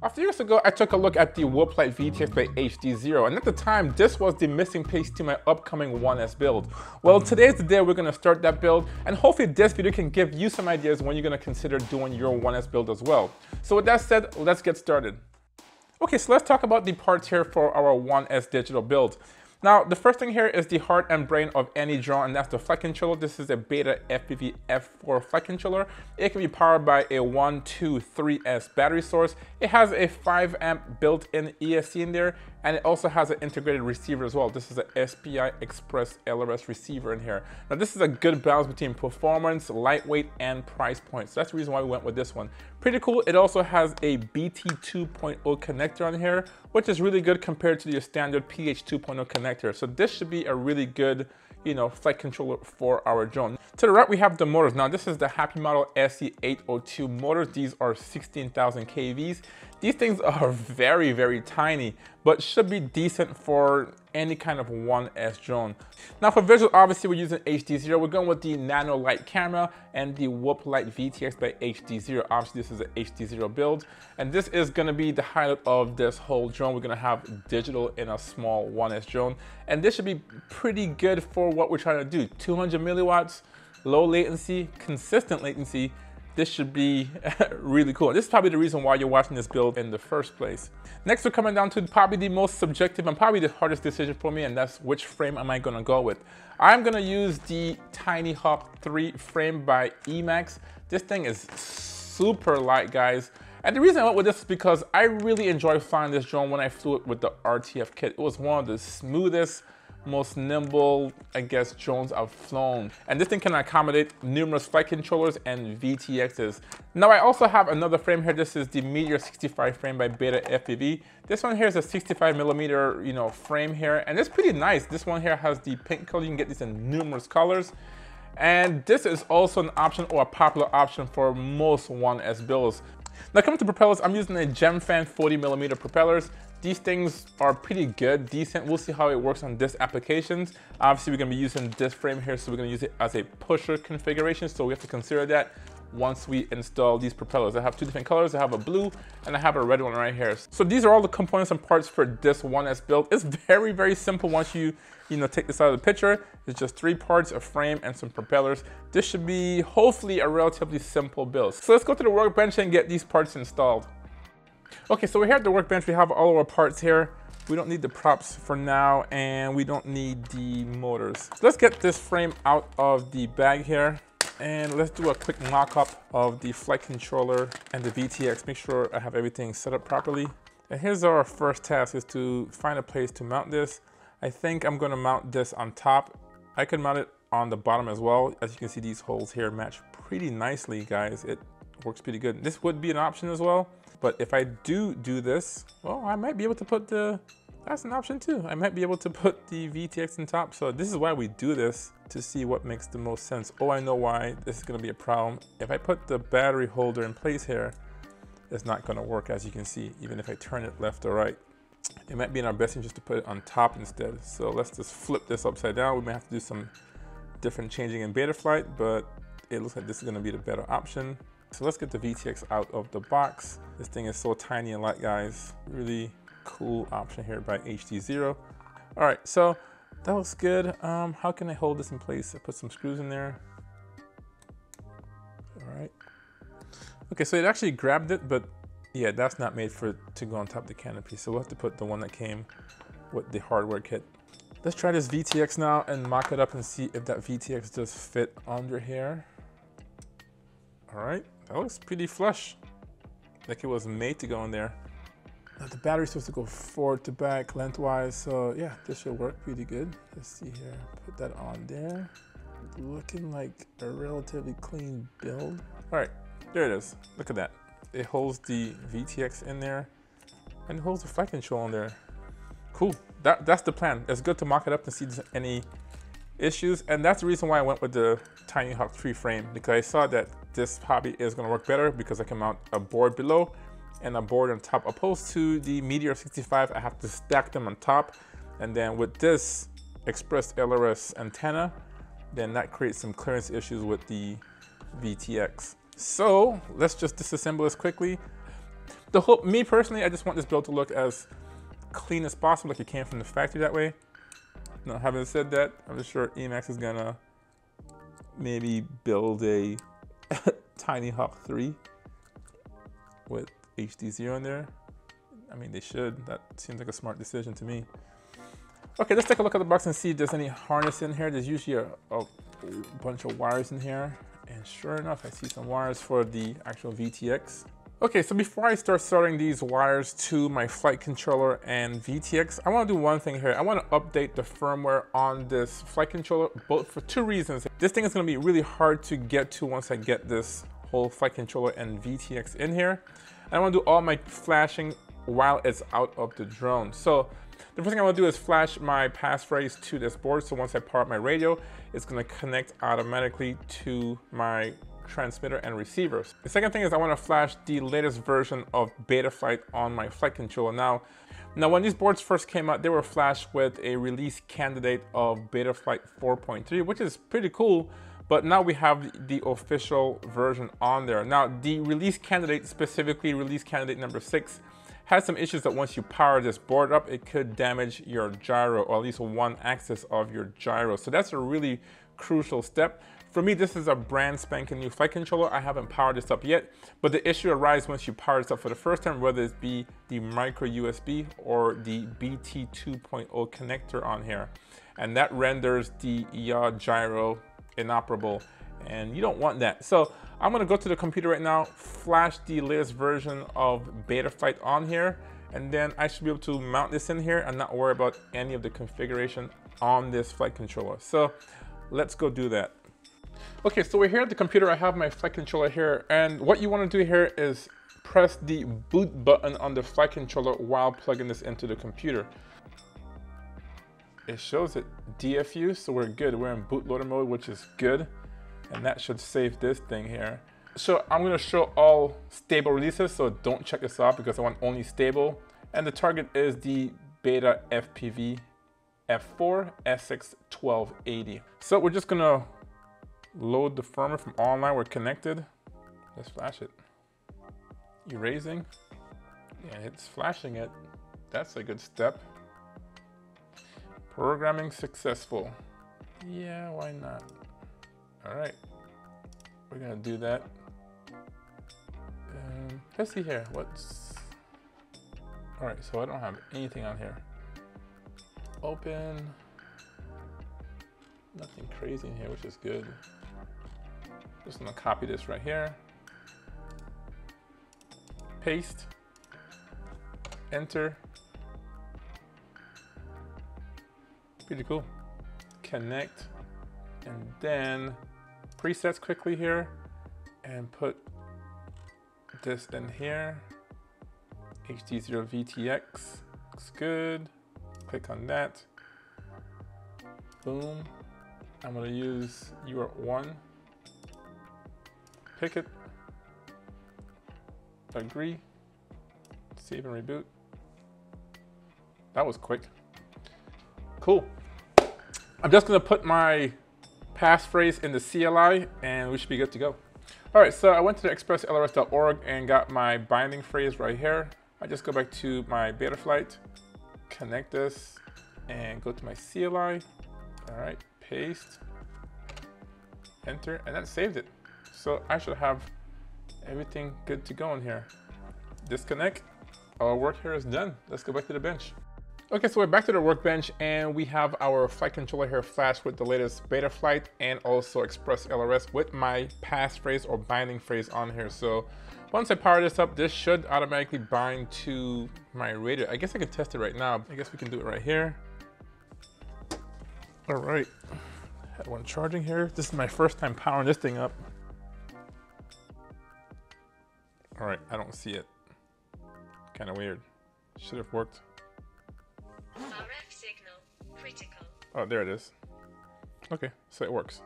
A few years ago, I took a look at the Whoop-Lite VTX by HDZero, and at the time, this was the missing piece to my upcoming 1S build. Well, today's the day we're gonna start that build, and hopefully this video can give you some ideas when you're gonna consider doing your 1S build as well. So with that said, let's get started. Okay, so let's talk about the parts here for our 1S digital build. Now, the first thing here is the heart and brain of any drone, and that's the flight controller. This is a Beta FPV F4 flight controller. It can be powered by a 1, 2, 3S battery source. It has a 5 amp built-in ESC in there, and it also has an integrated receiver as well. This is a SPI Express LRS receiver in here. Now, this is a good balance between performance, lightweight, and price point. So that's the reason why we went with this one. Pretty cool. It also has a BT 2.0 connector on here, which is really good compared to your standard PH 2.0 connector. So this should be a really good you know, flight controller for our drone. To the right, we have the motors. Now, this is the Happy Model SE802 motors. These are 16,000 kVs. These things are very, very tiny, but should be decent for any kind of 1S drone. Now for visual, obviously we're using HDZero. We're going with the Nano Lite camera and the Whoop Lite VTX by HDZero. Obviously this is an HDZero build. And this is gonna be the highlight of this whole drone. We're gonna have digital in a small 1S drone. And this should be pretty good for what we're trying to do. 200 milliwatts, low latency, consistent latency, this should be really cool. This is probably the reason why you're watching this build in the first place. Next, we're coming down to probably the most subjective and probably the hardest decision for me, and that's which frame am I gonna go with. I'm gonna use the Tiny Hawk 3 frame by Emax. This thing is super light, guys. And the reason I went with this is because I really enjoyed flying this drone when I flew it with the RTF kit. It was one of the smoothest, most nimble, I guess, drones I've flown. And this thing can accommodate numerous flight controllers and VTXs. Now I also have another frame here. This is the Meteor 65 frame by Beta FPV. This one here is a 65 millimeter, you know, frame here, and it's pretty nice. This one here has the pink color. You can get these in numerous colors. And this is also an option or a popular option for most 1S builds. Now coming to propellers, I'm using a Gemfan 40 millimeter propellers. These things are pretty good, decent. We'll see how it works on this applications. Obviously, we're gonna be using this frame here, so we're gonna use it as a pusher configuration, so we have to consider that once we install these propellers. I have two different colors. I have a blue and I have a red one right here. So these are all the components and parts for this 1S build. It's very, very simple once you, you know, take this out of the picture. It's just three parts, a frame and some propellers. This should be hopefully a relatively simple build. So let's go to the workbench and get these parts installed. Okay, so we're here at the workbench. We have all our parts here. We don't need the props for now, and we don't need the motors. let's get this frame out of the bag here, and let's do a quick mock-up of the flight controller and the VTX. Make sure I have everything set up properly. And here's our first task is to find a place to mount this. I think I'm gonna mount this on top. I could mount it on the bottom as well. As you can see, these holes here match pretty nicely, guys. It works pretty good. This would be an option as well. But if I do do this, well, I might be able to put the, that's an option too. I might be able to put the VTX on top. So this is why we do this to see what makes the most sense. Oh, I know why this is gonna be a problem. If I put the battery holder in place here, it's not gonna work as you can see, even if I turn it left or right. It might be in our best interest to put it on top instead. So let's just flip this upside down. We may have to do some different changing in Betaflight, but it looks like this is gonna be the better option. So let's get the VTX out of the box. This thing is so tiny and light, guys. Really cool option here by HDZero. All right, so that looks good. Um, how can I hold this in place? I put some screws in there. All right. Okay, so it actually grabbed it, but yeah, that's not made for to go on top of the canopy. So we'll have to put the one that came with the hardware kit. Let's try this VTX now and mock it up and see if that VTX does fit under here. All right. That looks pretty flush. Like it was made to go in there. Now the battery's supposed to go forward to back lengthwise, so yeah, this should work pretty good. Let's see here, put that on there. Looking like a relatively clean build. All right, there it is. Look at that. It holds the VTX in there and it holds the flight control in there. Cool, that, that's the plan. It's good to mock it up and see if there's any issues. And that's the reason why I went with the Tiny Hawk 3 frame because I saw that this hobby is gonna work better because I can mount a board below and a board on top. Opposed to the Meteor 65, I have to stack them on top. And then with this Express LRS antenna, then that creates some clearance issues with the VTX. So let's just disassemble this quickly. The whole, me personally, I just want this build to look as clean as possible, like it came from the factory that way. Now, having said that, I'm sure Emax is gonna maybe build a Tiny Hawk 3 with HDZero in there. I mean, they should. That seems like a smart decision to me. Okay, let's take a look at the box and see if there's any harness in here. There's usually a, a bunch of wires in here. And sure enough, I see some wires for the actual VTX. Okay, so before I start solder these wires to my flight controller and VTX, I wanna do one thing here. I wanna update the firmware on this flight controller, both for two reasons. This thing is gonna be really hard to get to once I get this whole flight controller and VTX in here. And I wanna do all my flashing while it's out of the drone. So the first thing I want to do is flash my passphrase to this board. So once I power up my radio, it's going to connect automatically to my transmitter and receivers. The second thing is I want to flash the latest version of Betaflight on my flight controller. Now, now when these boards first came out, they were flashed with a release candidate of Betaflight 4.3, which is pretty cool. But now we have the official version on there. Now, the release candidate, specifically release candidate number six, has some issues that once you power this board up, it could damage your gyro or at least one axis of your gyro. So that's a really crucial step. For me, this is a brand spanking new flight controller. I haven't powered this up yet, but the issue arises once you power this up for the first time, whether it be the micro USB or the BT 2.0 connector on here. And that renders the yaw gyro inoperable and you don't want that. So I'm gonna go to the computer right now, flash the latest version of Betaflight on here, and then I should be able to mount this in here and not worry about any of the configuration on this flight controller. So let's go do that. Okay, so we're here at the computer. I have my flight controller here, and what you wanna do here is press the boot button on the flight controller while plugging this into the computer. It shows it DFU, so we're good. We're in bootloader mode, which is good and that should save this thing here. So I'm gonna show all stable releases, so don't check this out because I want only stable. And the target is the Beta FPV F4 SX1280. So we're just gonna load the firmware from online, we're connected. Let's flash it. Erasing, and it's flashing it. That's a good step. Programming successful. Yeah, why not? All right, we're gonna do that. Um, let's see here, what's, all right, so I don't have anything on here. Open, nothing crazy in here, which is good. I'm just gonna copy this right here. Paste, enter. Pretty cool. Connect, and then presets quickly here and put this in here. HDZero VTX looks good. Click on that. Boom. I'm gonna use UART1. Pick it. Agree. Save and reboot. That was quick. Cool. I'm just gonna put my passphrase in the CLI and we should be good to go. All right, so I went to the expresslrs.org and got my binding phrase right here. I just go back to my Betaflight, connect this, and go to my CLI. All right, paste, enter, and that saved it. So I should have everything good to go in here. Disconnect, our work here is done. Let's go back to the bench. Okay, so we're back to the workbench and we have our flight controller here flashed with the latest Betaflight and also Express LRS with my passphrase or binding phrase on here. So once I power this up, this should automatically bind to my radio. I guess I can test it right now. I guess we can do it right here. All right, had one charging here. This is my first time powering this thing up. All right, I don't see it. Kind of weird. Should have worked. Oh, there it is. Okay, so it works.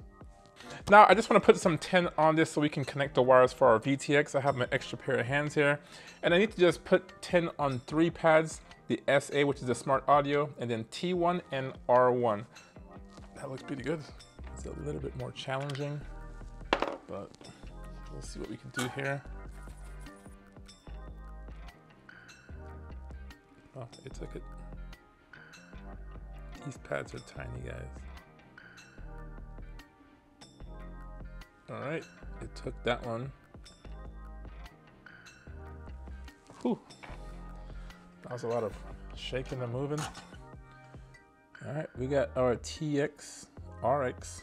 Now, I just want to put some tin on this so we can connect the wires for our VTX. I have my extra pair of hands here. And I need to just put tin on three pads, the SA, which is the smart audio, and then T1 and R1. That looks pretty good. It's a little bit more challenging, but we'll see what we can do here. Oh, it took it. These pads are tiny, guys. All right, it took that one. Whew. That was a lot of shaking and moving. All right, we got our TX RX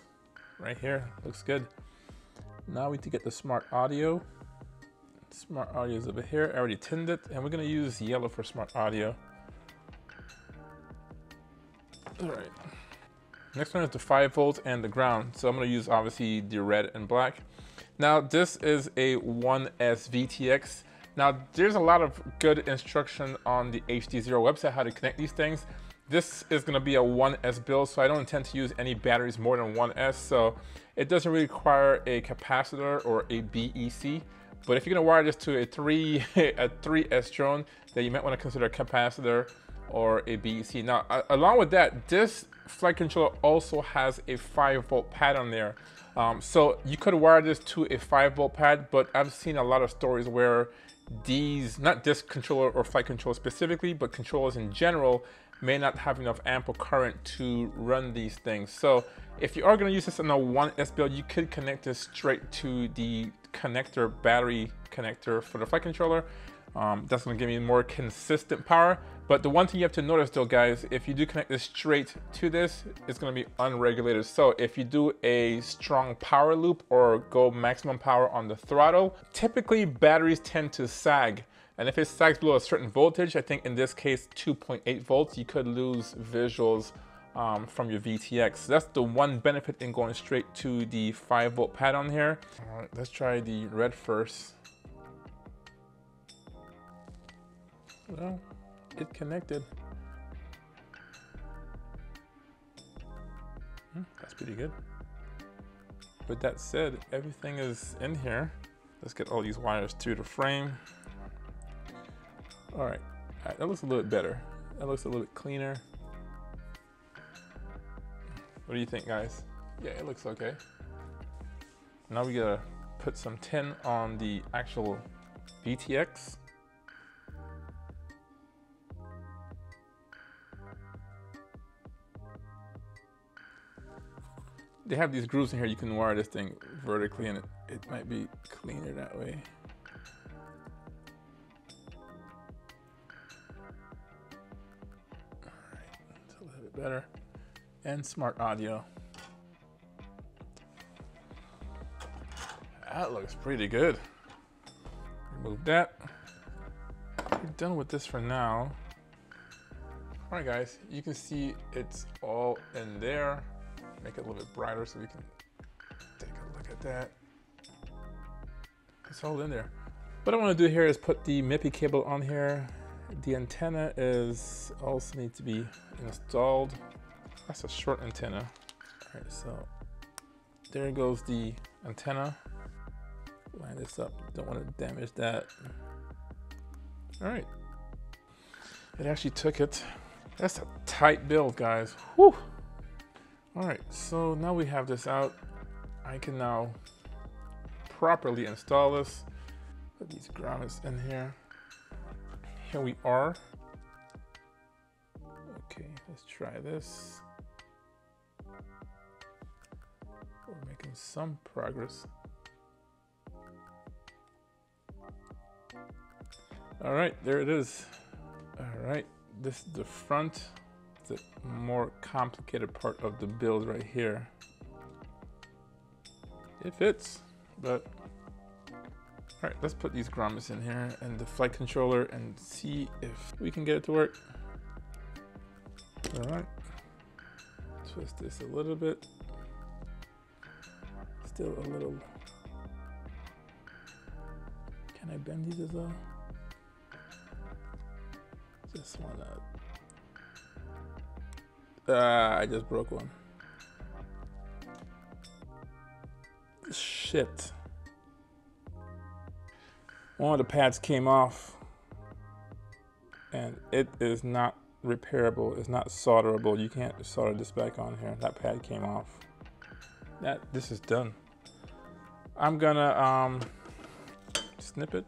right here. Looks good. Now we need to get the smart audio. Smart audio is over here. I already tinned it, and we're gonna use yellow for smart audio. All right. Next one is the 5 volts and the ground. So I'm to use obviously the red and black. Now this is a 1S VTX. Now there's a lot of good instruction on the HD Zero website how to connect these things. This is to be a 1S build, so I don't intend to use any batteries more than 1S. So it doesn't really require a capacitor or a BEC. But if you're to wire this to a 3 a 3S drone, then you might want to consider a capacitor or a BEC. Now, along with that, this flight controller also has a 5 volt pad on there. Um, so you could wire this to a 5 volt pad, but I've seen a lot of stories where these, not this controller or flight controller specifically, but controllers in general, may not have enough ample current to run these things. So if you are gonna use this in a 1S build, you could connect this straight to the connector, battery connector for the flight controller. Um, that's gonna give me more consistent power. But the one thing you have to notice though, guys, if you do connect this straight to this, it's gonna be unregulated. So if you do a strong power loop or go maximum power on the throttle, typically batteries tend to sag. And if it sags below a certain voltage, I think in this case, 2.8 volts, you could lose visuals um, from your VTX. That's the one benefit in going straight to the 5 volt pad on here. All right, let's try the red first. Well, it connected. Hmm, that's pretty good. With that said, everything is in here. Let's get all these wires to the frame. All right, all right that looks a little bit better. That looks a little bit cleaner. What do you think, guys? Yeah, it looks okay. Now we gotta put some tin on the actual VTX. they have these grooves in here. You can wire this thing vertically and it, it might be cleaner that way. All right, a little bit better. And smart audio. That looks pretty good. Remove that. We're done with this for now. All right, guys, you can see it's all in there make it a little bit brighter so we can take a look at that. It's all in there. What I want to do here is put the MIPI cable on here. The antenna is also need to be installed. That's a short antenna. All right, so there goes the antenna. Line this up, don't want to damage that. All right, it actually took it. That's a tight build, guys. Whew. All right, so now we have this out. I can now properly install this. Put these grommets in here. Here we are. Okay, let's try this. We're making some progress. All right, there it is. All right, this is the front the more complicated part of the build right here. It fits, but all right, let's put these grommets in here and the flight controller and see if we can get it to work. All right, twist this a little bit. Still a little. Can I bend these as well? Just wanna uh, I just broke one. Shit. One of the pads came off and it is not repairable. It's not solderable. You can't solder this back on here. That pad came off. That this is done. I'm gonna um snip it.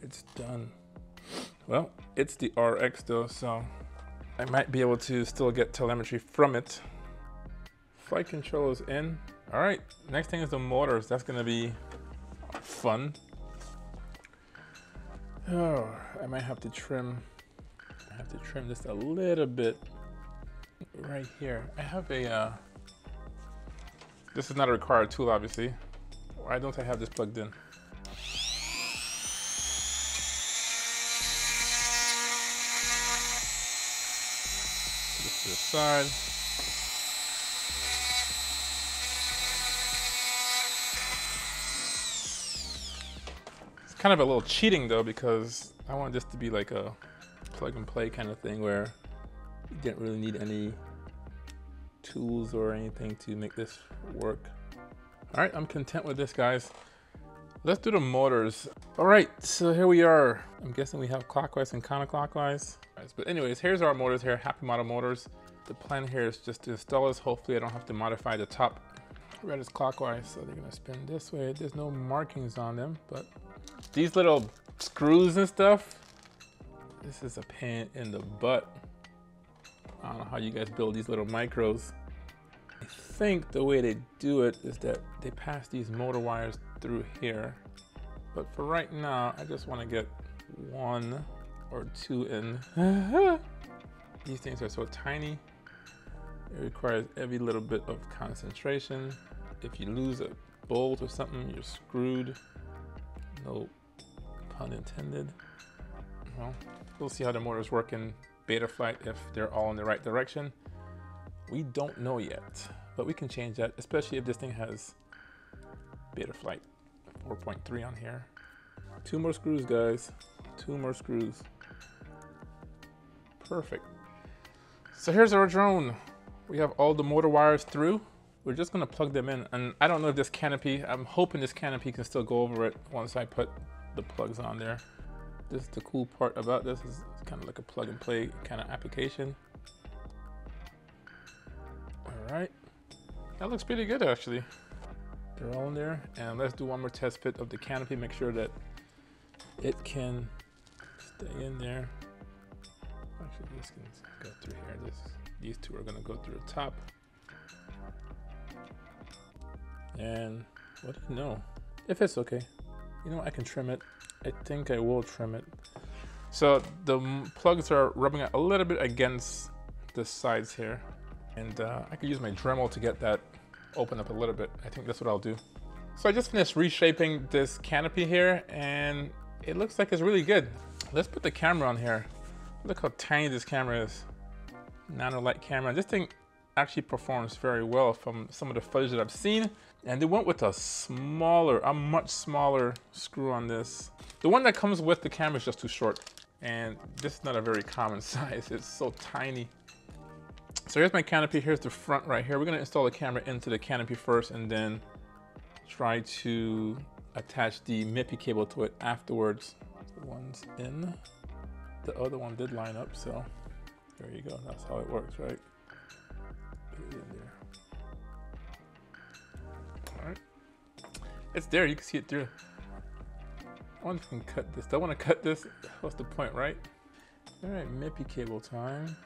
It's done. Well, it's the RX though, so I might be able to still get telemetry from it. Flight controllers in. All right, next thing is the motors. That's gonna be fun. Oh, I might have to trim, I have to trim just a little bit right here. I have a, uh, this is not a required tool, obviously. Why don't I have this plugged in? This to the side. It's kind of a little cheating though because I want this to be like a plug and play kind of thing where you didn't really need any tools or anything to make this work. All right, I'm content with this, guys. Let's do the motors. All right, so here we are. I'm guessing we have clockwise and counterclockwise. But anyways, here's our motors here, Happy Model Motors. The plan here is just to install this. Hopefully I don't have to modify the top. Red is clockwise, so they're gonna spin this way. There's no markings on them, but these little screws and stuff, this is a pain in the butt. I don't know how you guys build these little micros. Think the way they do it is that they pass these motor wires through here. But for right now, I just want to get one or two in. these things are so tiny. It requires every little bit of concentration. If you lose a bolt or something, you're screwed. No pun intended. Well, we'll see how the motors work in Betaflight if they're all in the right direction. We don't know yet, but we can change that, especially if this thing has Betaflight 4.3 on here. Two more screws, guys. Two more screws. Perfect. So here's our drone. We have all the motor wires through. We're just gonna plug them in. And I don't know if this canopy, I'm hoping this canopy can still go over it once I put the plugs on there. This is the cool part about this is kind of like a plug and play kind of application. All right, that looks pretty good actually. They're all in there. And let's do one more test fit of the canopy, make sure that it can stay in there. Actually, this can go through here. This, these two are gonna go through the top. And what do you know? If it's okay, you know, I can trim it. I think I will trim it. So the plugs are rubbing a little bit against the sides here. And uh, I could use my Dremel to get that open up a little bit. I think that's what I'll do. So I just finished reshaping this canopy here and it looks like it's really good. Let's put the camera on here. Look how tiny this camera is. Nano Lite camera. This thing actually performs very well from some of the footage that I've seen. And they went with a smaller, a much smaller screw on this. The one that comes with the camera is just too short. And this is not a very common size. It's so tiny. So here's my canopy. Here's the front right here. We're gonna install the camera into the canopy first and then try to attach the MIPI cable to it afterwards. One's in. The other one did line up, so there you go. That's how it works, right? Put it in there. All right. It's there, you can see it through. I wonder if I can cut this. Do I want to cut this? What's the point, right? All right, MIPI cable time.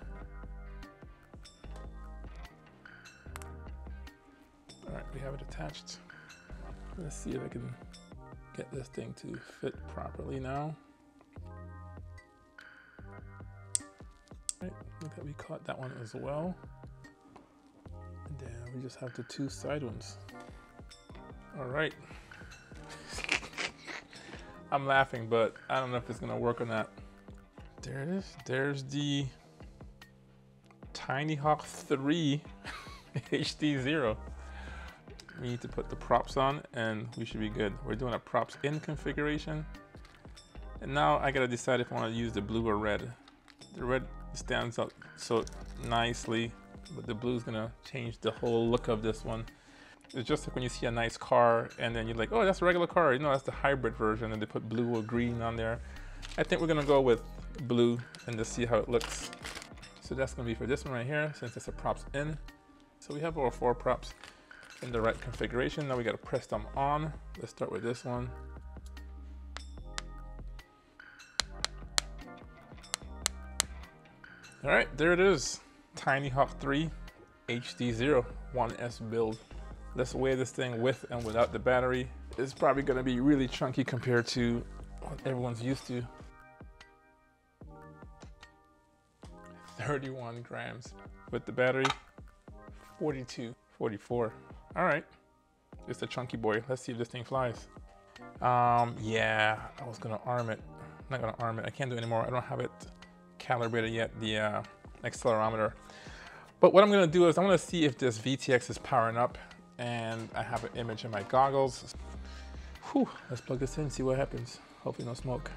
All right, we have it attached. Let's see if I can get this thing to fit properly now. All right, look at we caught that one as well. And then we just have the two side ones. All right. I'm laughing, but I don't know if it's gonna work or not. There it is. There's the Tiny Hawk 3 HDZero. Need to put the props on and we should be good. We're doing a props in configuration. And now I gotta decide if I wanna use the blue or red. The red stands out so nicely, but the blue is gonna change the whole look of this one. It's just like when you see a nice car and then you're like, oh, that's a regular car. You know, that's the hybrid version and they put blue or green on there. I think we're gonna go with blue and just see how it looks. So that's gonna be for this one right here, since it's a props in. So we have our four props in the right configuration. Now we gotta press them on. Let's start with this one. All right, there it is. Tiny Hawk 3 HDZero 1S build. Let's weigh this thing with and without the battery. It's probably gonna be really chunky compared to what everyone's used to. 31 grams with the battery, 42, 44. All right, it's a chunky boy. Let's see if this thing flies. Um, yeah, I was gonna arm it. I'm not gonna arm it. I can't do it anymore. I don't have it calibrated yet, the uh, accelerometer. But what I'm gonna do is I'm gonna see if this VTX is powering up and I have an image in my goggles. Whew, let's plug this in, see what happens. Hopefully no smoke.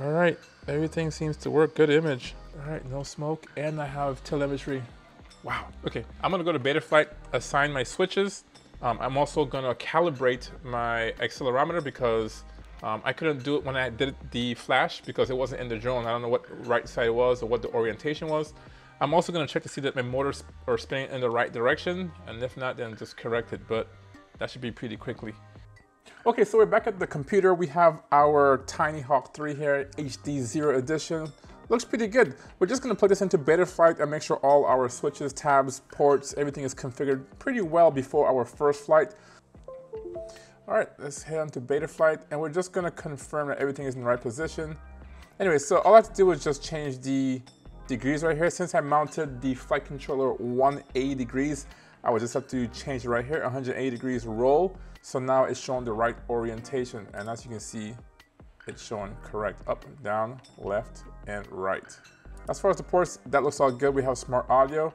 All right, everything seems to work. Good image. All right, no smoke, and I have telemetry. Wow, okay. I'm gonna go to Betaflight, assign my switches. Um, I'm also gonna calibrate my accelerometer because um, I couldn't do it when I did the flash because it wasn't in the drone. I don't know what right side was or what the orientation was. I'm also gonna check to see that my motors are spinning in the right direction, and if not, then just correct it, but that should be pretty quickly. Okay, so we're back at the computer. We have our Tiny Hawk 3 here, HD Zero Edition. Looks pretty good. We're just gonna plug this into Betaflight and make sure all our switches, tabs, ports, everything is configured pretty well before our first flight. All right, let's head on to Betaflight and we're just gonna confirm that everything is in the right position. Anyway, so all I have to do is just change the degrees right here. Since I mounted the flight controller 180 degrees, I would just have to change it right here, 180 degrees roll. So now it's showing the right orientation. And as you can see, it's showing correct up, down, left, and right. As far as the ports, that looks all good. We have smart audio.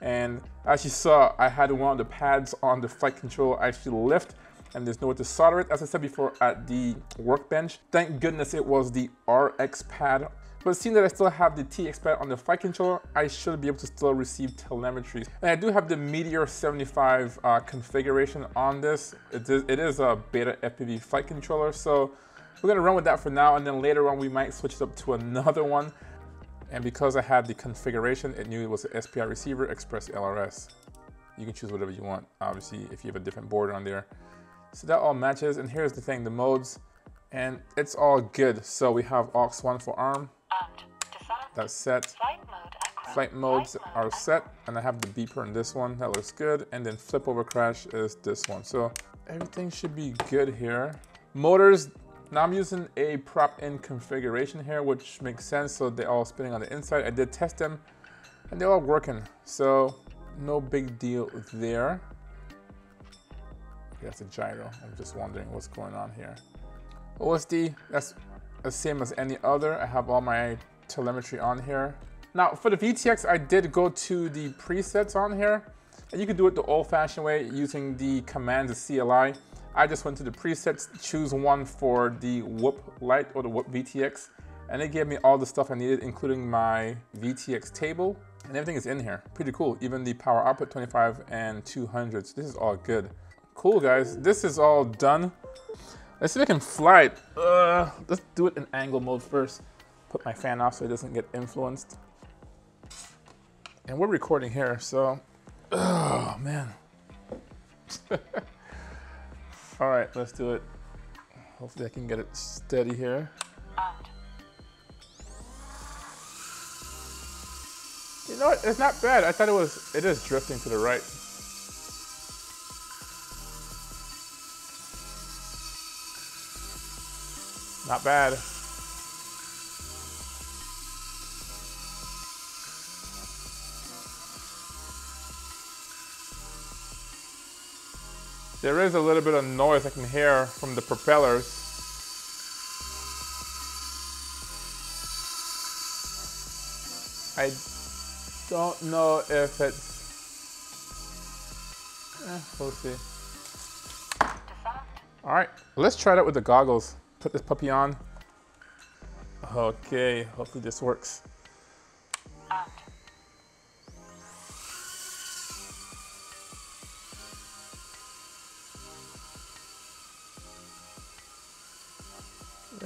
And as you saw, I had one of the pads on the flight control actually lift and there's nowhere to solder it. As I said before at the workbench, thank goodness it was the RX pad but seeing that I still have the TX pad on the flight controller, I should be able to still receive telemetry. And I do have the Meteor 75 uh, configuration on this. It is, it is a beta FPV flight controller, so we're gonna run with that for now, and then later on we might switch it up to another one. And because I had the configuration, it knew it was an SPI receiver, Express LRS. You can choose whatever you want, obviously, if you have a different board on there. So that all matches, and here's the thing, the modes, and it's all good. So we have AUX1 for ARM, that's set. Flight, mode Flight modes Flight are set, and I have the beeper in this one. That looks good. And then flip over crash is this one. So everything should be good here. Motors, now I'm using a prop in configuration here, which makes sense. So they're all spinning on the inside. I did test them, and they're all working. So no big deal there. That's a gyro. I'm just wondering what's going on here. OSD, that's the same as any other. I have all my telemetry on here. Now for the VTX, I did go to the presets on here. And you could do it the old fashioned way using the commands the CLI. I just went to the presets, choose one for the Whoop Lite or the Whoop VTX. And it gave me all the stuff I needed, including my VTX table. And everything is in here. Pretty cool. Even the power output 25 and 200. So this is all good. Cool guys, this is all done. Let's see if I can fly it. Uh, let's do it in angle mode first put my fan off so it doesn't get influenced. And we're recording here, so, oh man. All right, let's do it. Hopefully I can get it steady here. You know what, it's not bad. I thought it was, it is drifting to the right. Not bad. There is a little bit of noise I can hear from the propellers. I don't know if it's... Eh, we'll see. Alright, let's try it out with the goggles. Put this puppy on. Okay, hopefully this works.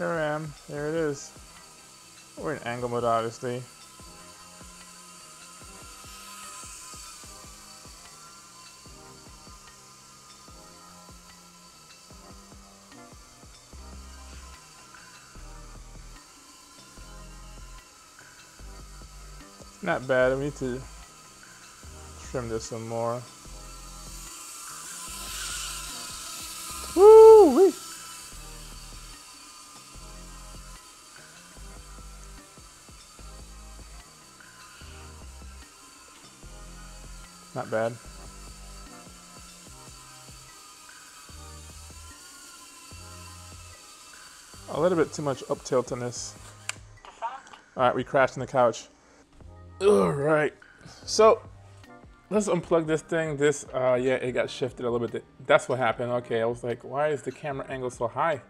There I am. There it is. We're in angle mode, obviously. Not bad, we need to trim this some more. Bad. A little bit too much up tilt on this. All right, we crashed on the couch. All right, so let's unplug this thing. This, uh, yeah, it got shifted a little bit. That's what happened. Okay, I was like, why is the camera angle so high?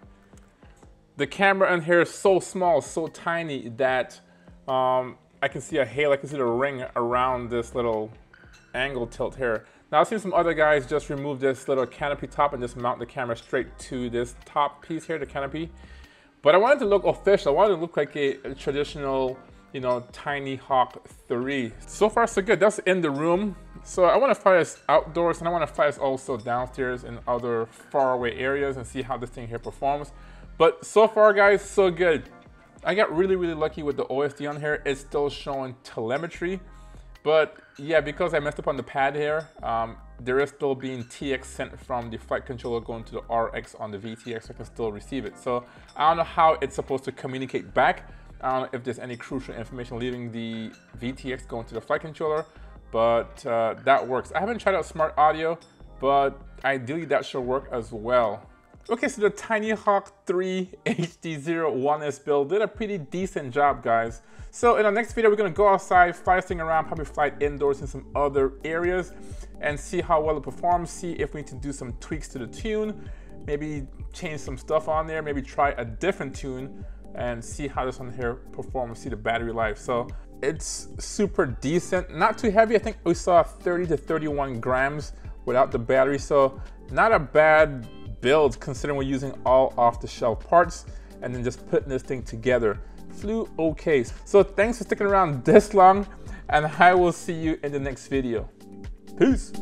The camera in here is so small, so tiny that um, I can see a halo, I can see the ring around this little angle tilt here. Now I've seen some other guys just remove this little canopy top and just mount the camera straight to this top piece here, the canopy. But I wanted to look official. I wanted to look like a, a traditional, you know, Tiny Hawk 3. So far so good. That's in the room. So I want to fly this outdoors and I want to fly this also downstairs in other faraway areas and see how this thing here performs. But so far guys, so good. I got really, really lucky with the OSD on here. It's still showing telemetry. But yeah, because I messed up on the pad here, um, there is still being TX sent from the flight controller going to the RX on the VTX, so I can still receive it. So I don't know how it's supposed to communicate back. I don't know if there's any crucial information leaving the VTX going to the flight controller, but uh, that works. I haven't tried out smart audio, but ideally that should work as well. Okay, so the Tiny Hawk 3 HDZero 1S build did a pretty decent job, guys. So in our next video, we're gonna go outside, fly this thing around, probably fly it indoors in some other areas and see how well it performs, see if we need to do some tweaks to the tune, maybe change some stuff on there, maybe try a different tune and see how this one here performs, see the battery life. So it's super decent, not too heavy. I think we saw 30 to 31 grams without the battery. So not a bad build considering we're using all off the shelf parts and then just putting this thing together. Flew okay. So thanks for sticking around this long and I will see you in the next video. Peace.